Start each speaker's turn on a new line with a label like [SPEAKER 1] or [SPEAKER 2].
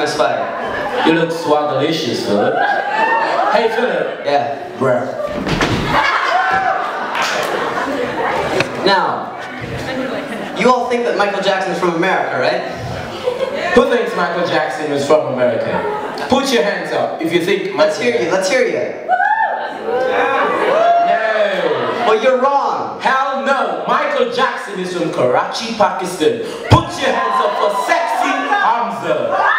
[SPEAKER 1] my swag.
[SPEAKER 2] You look swagalicious, Philip. Hey, Philip.
[SPEAKER 1] Yeah.
[SPEAKER 2] Bruh.
[SPEAKER 1] Now, you all think that Michael Jackson's from America, right?
[SPEAKER 2] Who thinks Michael Jackson is from America? Put your hands up if you think.
[SPEAKER 1] Let's hear you. Let's hear you.
[SPEAKER 2] No.
[SPEAKER 1] Well, you're wrong.
[SPEAKER 2] Hell no. Michael Jackson is from Karachi, Pakistan. Put your hands up for sexy 자.